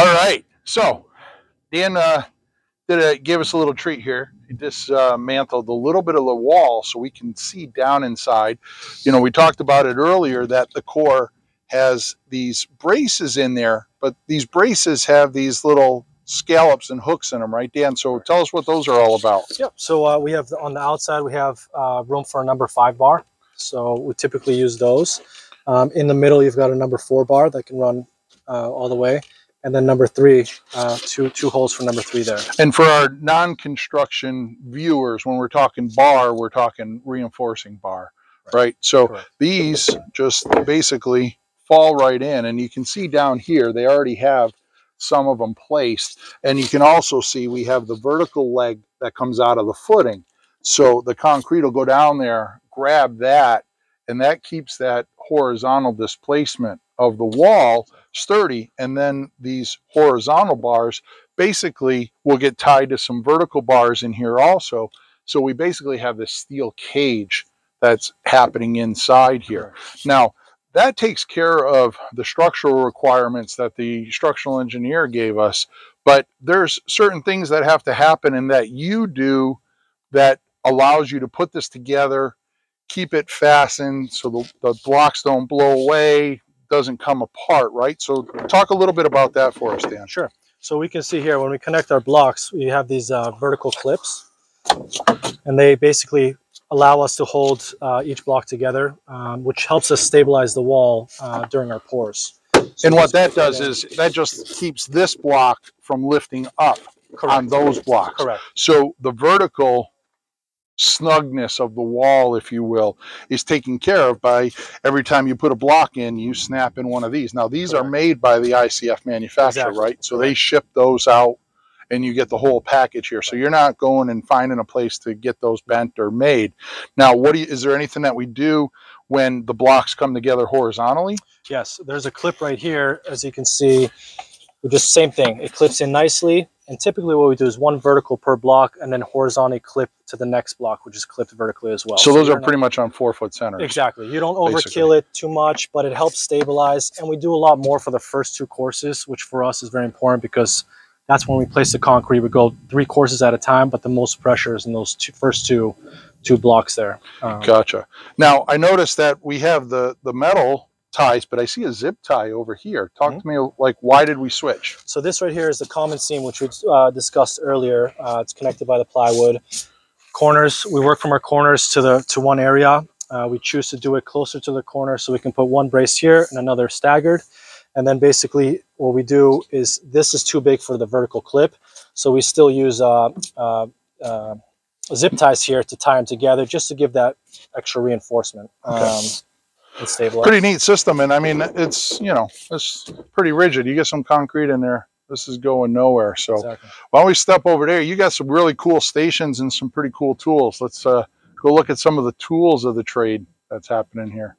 All right. So Dan uh, did a, gave us a little treat here. He dismantled a little bit of the wall so we can see down inside. You know, we talked about it earlier that the core has these braces in there, but these braces have these little scallops and hooks in them, right, Dan? So tell us what those are all about. Yep. So uh, we have on the outside we have uh, room for a number five bar. So we typically use those. Um, in the middle, you've got a number four bar that can run uh, all the way and then number three, uh, two two holes for number three there. And for our non-construction viewers, when we're talking bar, we're talking reinforcing bar, right? right? So Correct. these just basically fall right in, and you can see down here they already have some of them placed, and you can also see we have the vertical leg that comes out of the footing. So the concrete will go down there, grab that, and that keeps that horizontal displacement of the wall sturdy. And then these horizontal bars basically will get tied to some vertical bars in here also. So we basically have this steel cage that's happening inside here. Now, that takes care of the structural requirements that the structural engineer gave us. But there's certain things that have to happen and that you do that allows you to put this together, keep it fastened so the, the blocks don't blow away, doesn't come apart, right? So talk a little bit about that for us, Dan. Sure. So we can see here when we connect our blocks, we have these uh, vertical clips, and they basically allow us to hold uh, each block together, um, which helps us stabilize the wall uh, during our pours. So and what that does is that just keeps this block from lifting up Correct. on those blocks. Correct. So the vertical snugness of the wall, if you will, is taken care of by every time you put a block in, you snap in one of these. Now, these Correct. are made by the ICF manufacturer, exactly. right? So Correct. they ship those out and you get the whole package here. So you're not going and finding a place to get those bent or made. Now, what do you, is there anything that we do when the blocks come together horizontally? Yes, there's a clip right here, as you can see. We just same thing. It clips in nicely. And typically what we do is one vertical per block and then horizontally clip to the next block, which is clipped vertically as well. So, so those are pretty much on four foot centers. Exactly. You don't overkill basically. it too much, but it helps stabilize. And we do a lot more for the first two courses, which for us is very important because that's when we place the concrete. We go three courses at a time, but the most pressure is in those two, first two two blocks there. Um, gotcha. Now I noticed that we have the the metal ties, but I see a zip tie over here. Talk mm -hmm. to me, like, why did we switch? So this right here is the common seam, which we uh, discussed earlier. Uh, it's connected by the plywood. Corners, we work from our corners to the to one area. Uh, we choose to do it closer to the corner so we can put one brace here and another staggered. And then basically what we do is this is too big for the vertical clip. So we still use uh, uh, uh, zip ties here to tie them together just to give that extra reinforcement. Okay. Um, Pretty neat system, and I mean, it's you know, it's pretty rigid. You get some concrete in there, this is going nowhere. So exactly. why don't we step over there? You got some really cool stations and some pretty cool tools. Let's uh, go look at some of the tools of the trade that's happening here.